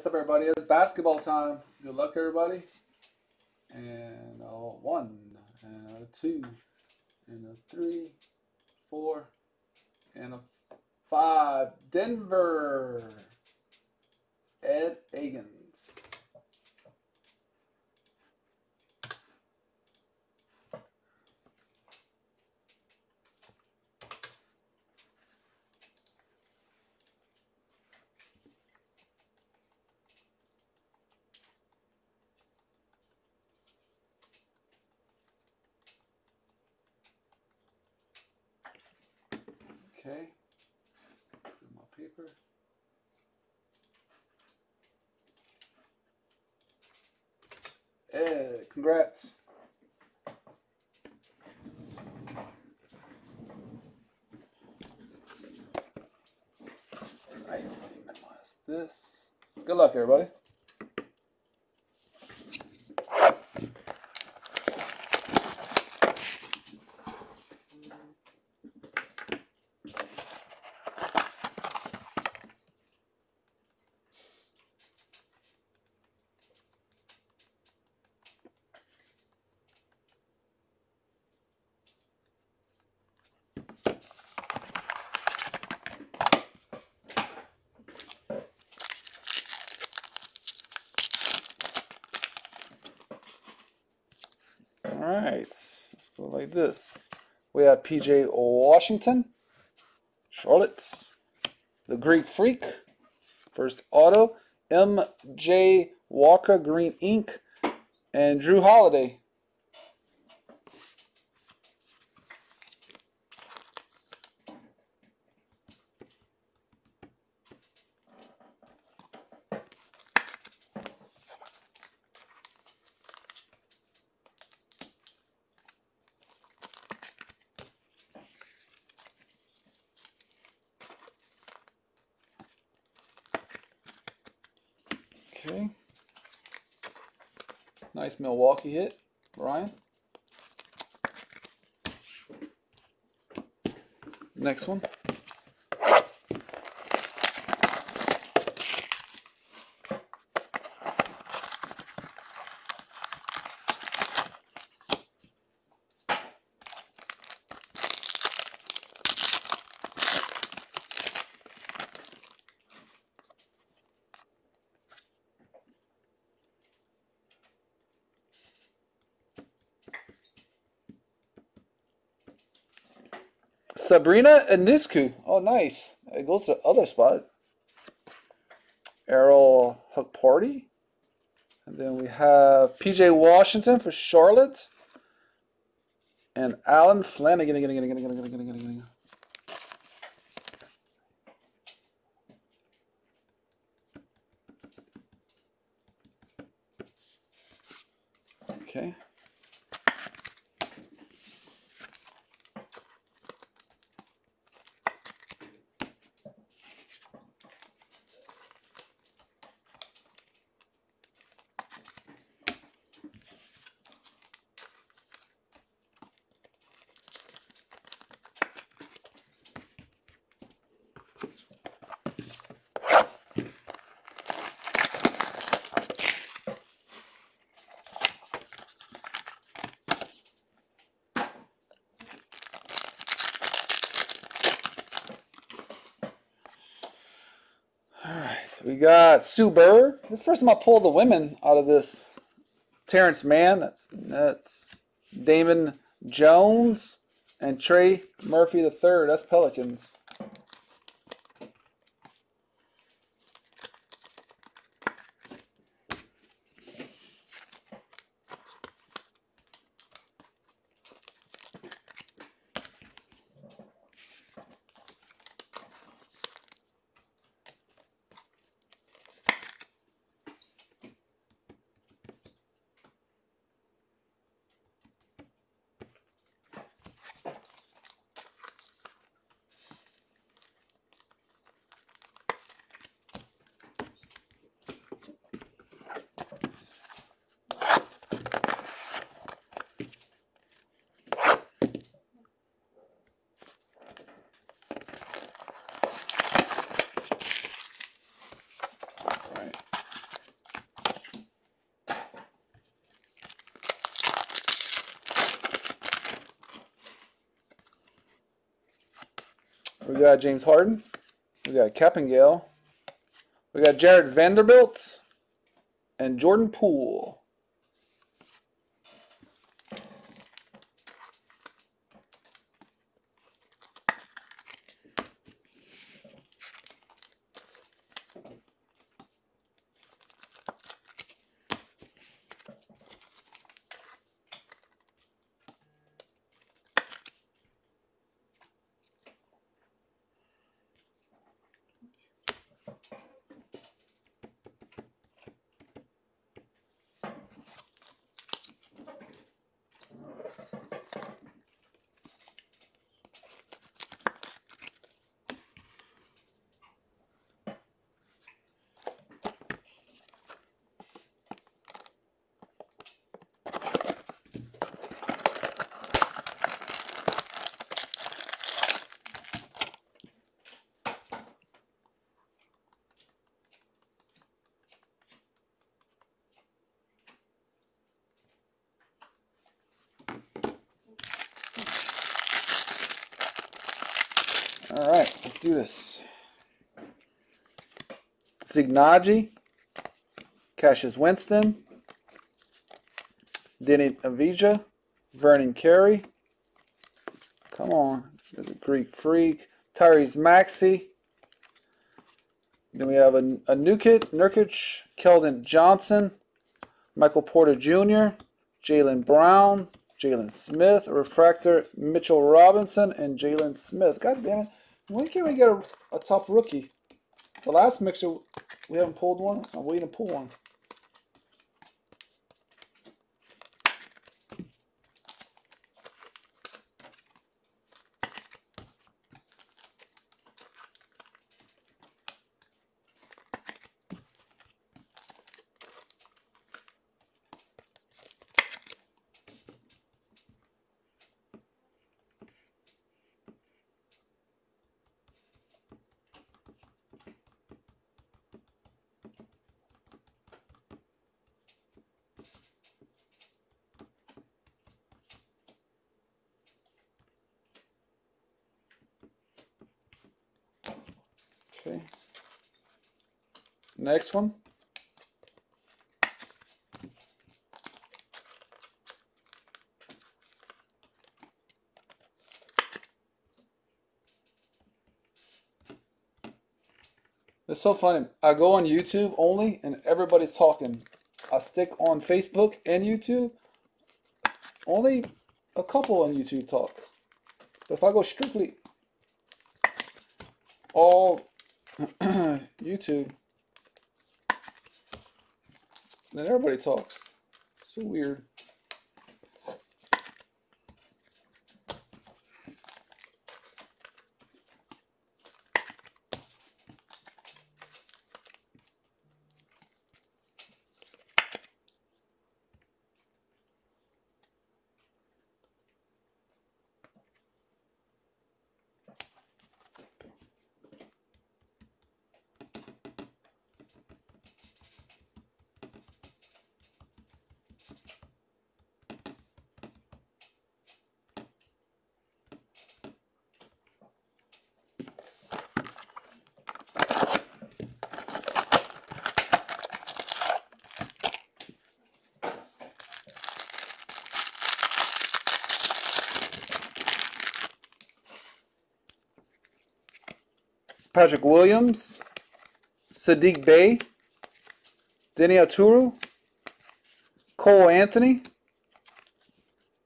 What's up, everybody? It's basketball time. Good luck, everybody. And a one, and a two, and a three, four, and a five. Denver. Ed Agans. Okay. Put my paper. Ed, congrats. Right, minimize this. Good luck, everybody. All right, this. We have PJ Washington, Charlotte, the Greek Freak, first auto, MJ Walker, Green Ink, and Jrue Holiday. Okay. Milwaukee hit, Ryan. Next one. Sabrina Ionescu. Oh, nice. It goes to the other spot. Errol Hook Party. And then we have PJ Washington for Charlotte. And Allen Flanigan. We got Sue Bird. The first time I pulled the women out of this. Terance Mann. That's that's Damian Jones and Trey Murphy the third. That's Pelicans. We got James Harden. We got Capingale. We got Jarred Vanderbilt and Jordan Poole. All right, let's do this. Signaji, Cassius Winston, Deni Avdija, Vernon Carey. Come on, there's a Greek freak. Tyrese Maxey. Then we have a, a Nukit, Nurkic, Keldon Johnson, Michael Porter Jr., Jaylen Brown, Jalen Smith, Refractor, Mitchell Robinson, and Jalen Smith. God damn it. When can we get a, a top rookie? The last mixer, we haven't pulled one. I'm waiting to pull one. Okay. Next one. It's so funny. I go on YouTube only and everybody's talking. I stick on Facebook and YouTube. Only a couple on YouTube talk. But if I go strictly all YouTube, then everybody talks. So weird. Patrick Williams, Saddiq Bey, Denny Aturu, Cole Anthony,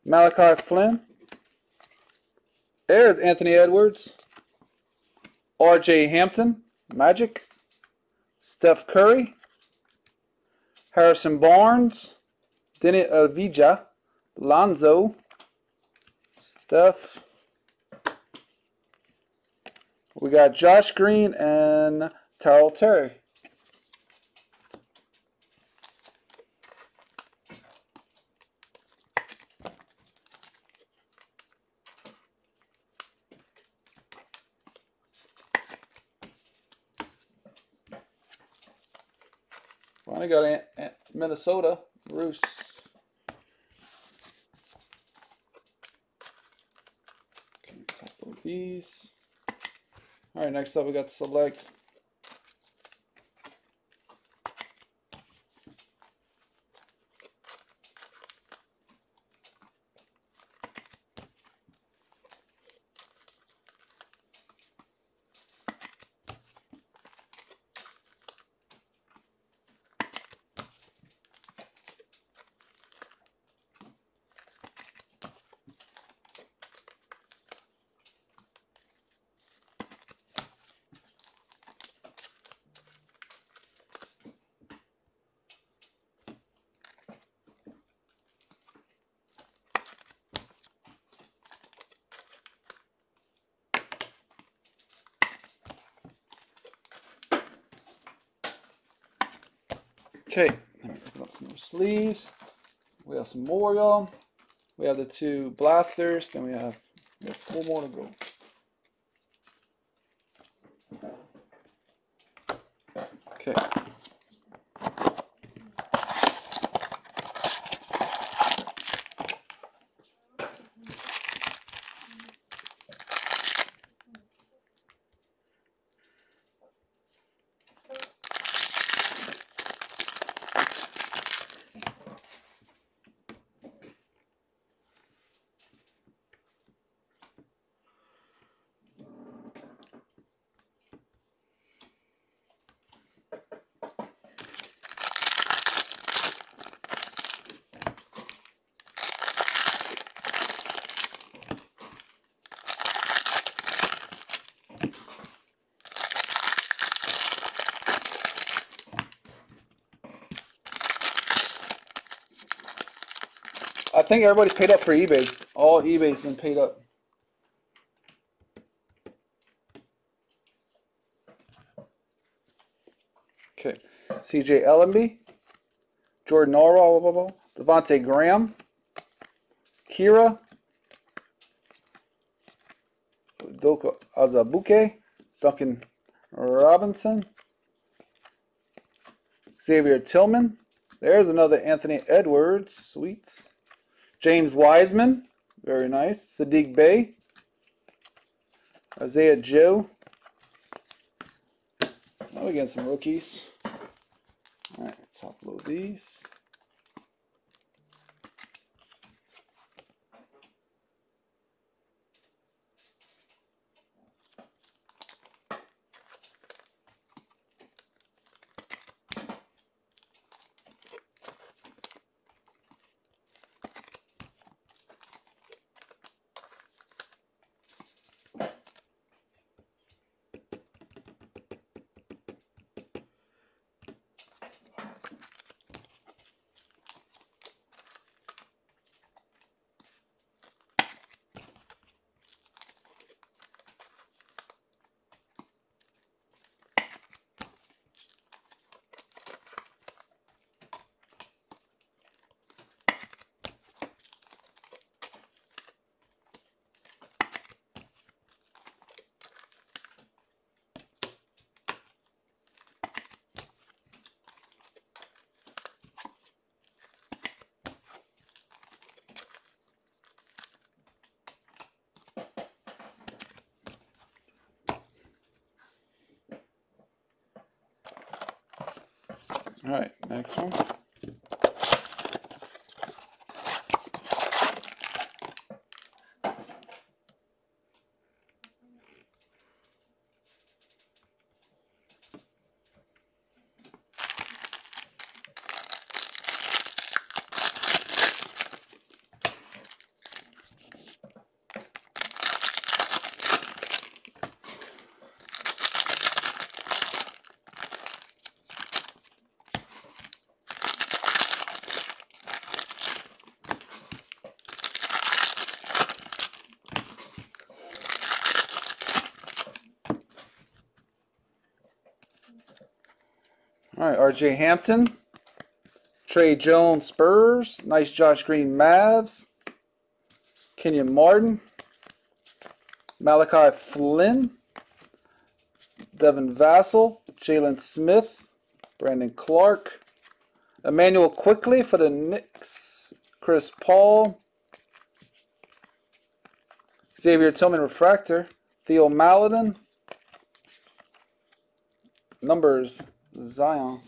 Malachi Flynn. There's Anthony Edwards, R.J. Hampton, Magic, Steph Curry, Harrison Barnes, Deni Avdija, Lonzo, Steph. We got Josh Green and Tyrell Terry. Finally got Ant, Minnesota, Bruce. Okay, top of these. All right, next up we got select. Okay, open up some more sleeves. We have some more, y'all. We have the two blasters, then we have, we have four more to go. Okay. Think everybody's paid up for eBay. All eBay's been paid up. Okay. CJ Elleby, Jordan Nwora, Devontae Graham, Kira, Udoka Azubuike, Duncan Robinson, Xavier Tillman. There's another Anthony Edwards. Sweet. James Wiseman. Very nice. Saddiq Bey. Isaiah Joe. Now we get some rookies. All right, let's upload these. All right, next one. All right, RJ Hampton, Tre Jones Spurs, nice Josh Green Mavs, Kenyon Martin, Malachi Flynn, Devin Vassell, Jalen Smith, Brandon Clarke, Immanuel Quickley for the Knicks, Chris Paul, Xavier Tillman Refractor, Theo Maledon, numbers, Zion.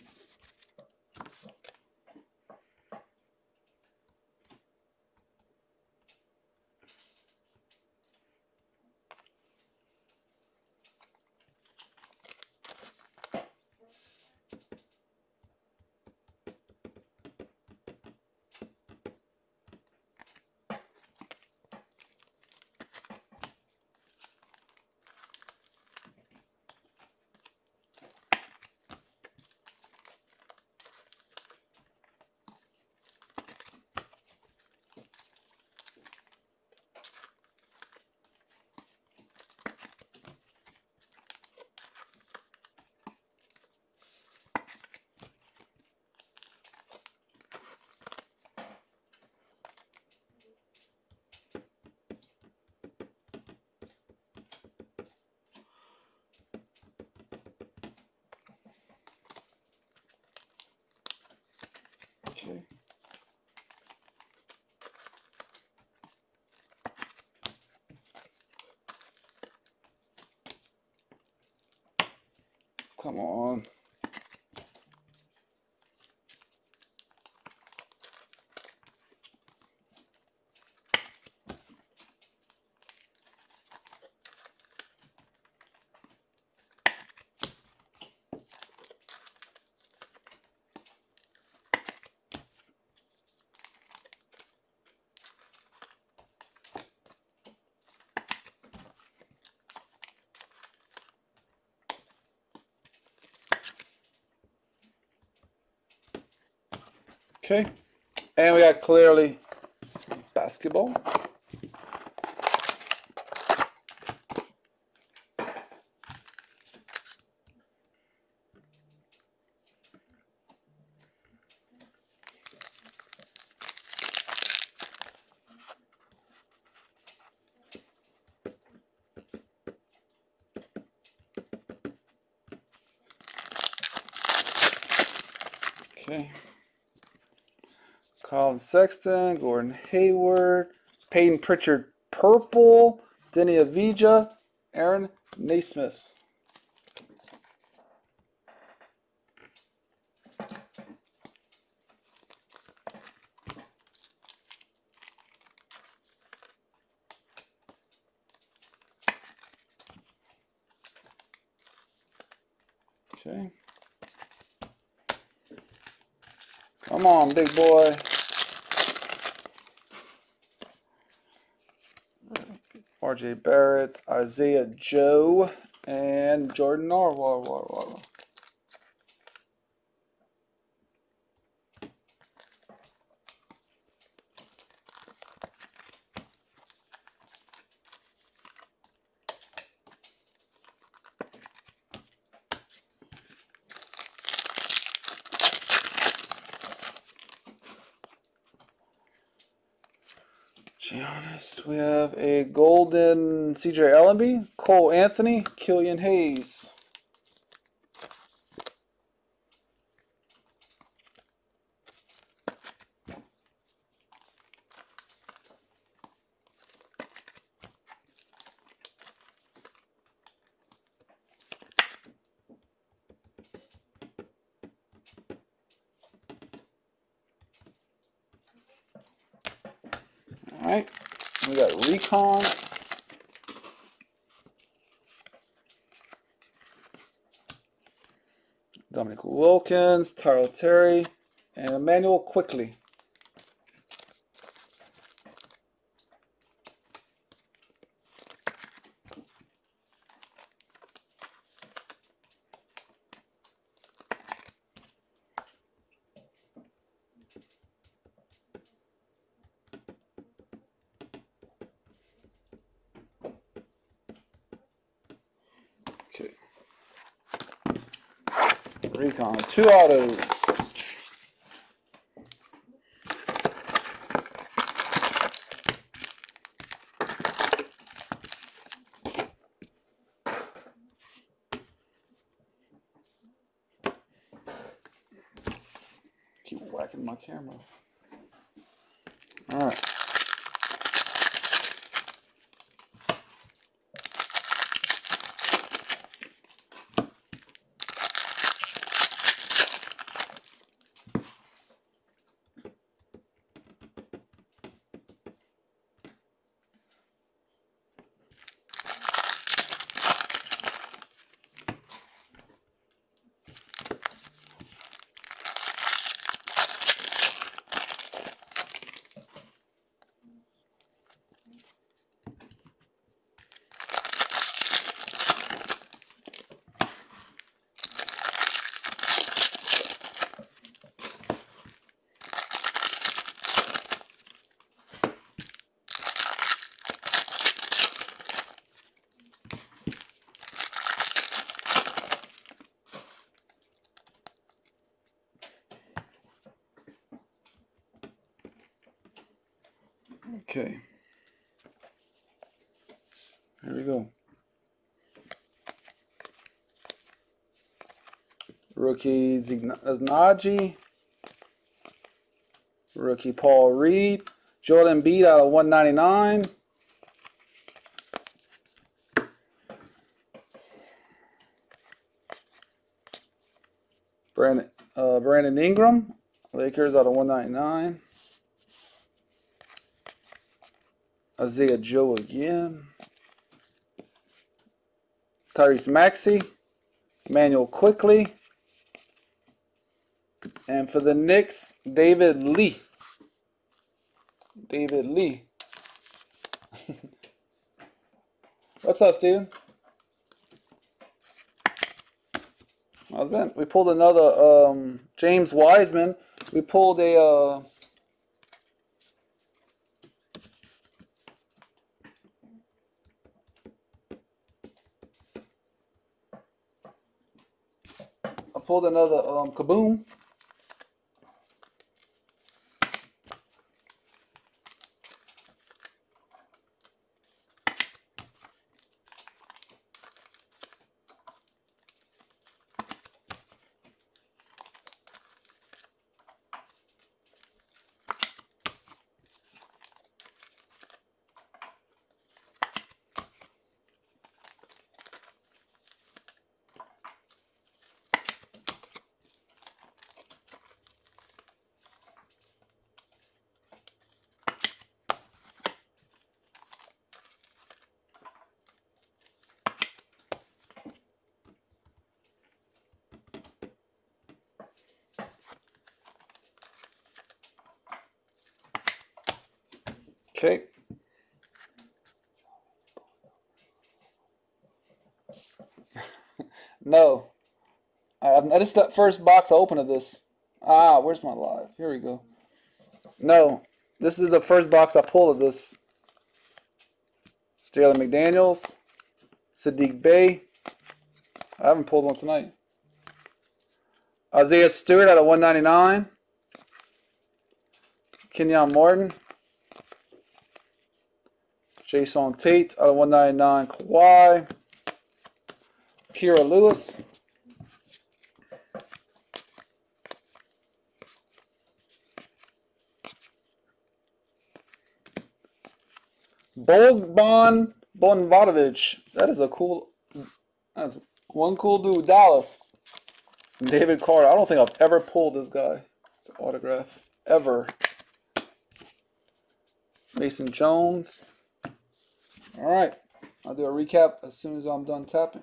Okay. Come on. Okay. And we got clearly basketball. Okay. Colin Sexton, Gordon Hayward, Payton Pritchard, purple, Deni Avdija, Aaron Nesmith. Okay. Come on, big boy. RJ Barrett, Isaiah Joe, and Jordan Nwora. Giannis. We have a golden CJ Elleby, Cole Anthony, Killian Hayes. All right, we got Recon. Wilkins, Tyrell Terry, and Immanuel Quickley. Recon, two autos. Keep whacking my camera. All right. Okay. Here we go. Rookie Najee. Rookie Paul Reed. Joel Embiid out of 199. Brandon, uh, Brandon Ingram. Lakers out of 199. Isaiah Joe again. Tyrese Maxey. Manuel Quickley. And for the Knicks, David Lee. David Lee. What's up, Steven? We pulled another um, James Wiseman. We pulled a uh, pulled another um, kaboom. Okay. no. I, this is the first box I opened of this. Ah, where's my live? Here we go. No. This is the first box I pulled of this. Jalen McDaniels. Saddiq Bey. I haven't pulled one tonight. Isaiah Stewart out of 199. Kenyon Martin. Jae'Sean Tate uh, out of 199. Kawhi. Kira Lewis. Bogdan Bogdanovic. That is a cool. That's one cool dude. Dallas. David Carter. I don't think I've ever pulled this guy. It's autograph. Ever. Mason Jones. All right. I'll do a recap as soon as I'm done tapping.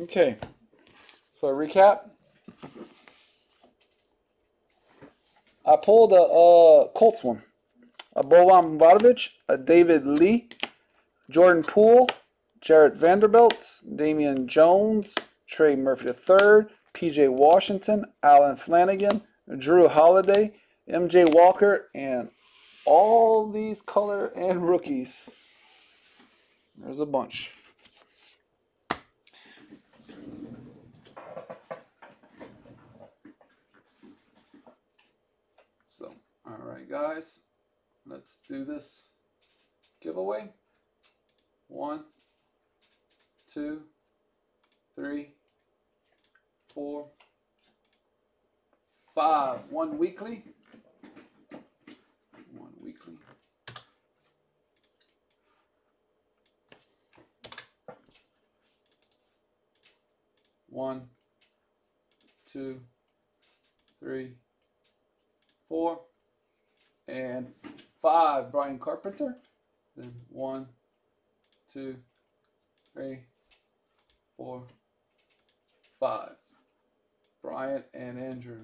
Okay. So recap. I pulled a uh, Colts one. A Boban Bogdanovic, a David Lee, Jordan Poole, Jarred Vanderbilt, Damian Jones, Trey Murphy III, PJ Washington, Allen Flanigan, Jrue Holiday, MJ Walker, and all these color and rookies. There's a bunch. So, all right, guys, let's do this giveaway. One, two, three, four, five. One weekly. One weekly. One, two, three, four, and five. Brian Carpenter. Then one, two, three, four, five. Bryant and Andrew.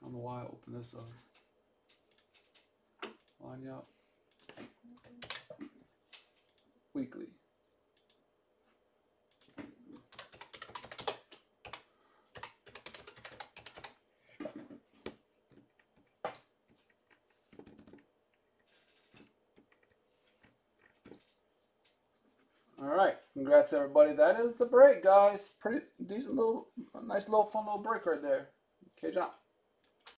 I don't know why I opened this up. Line up. Weekly. All right, congrats everybody. That is the break, guys. Pretty decent little, nice little fun little break right there. Okay, John.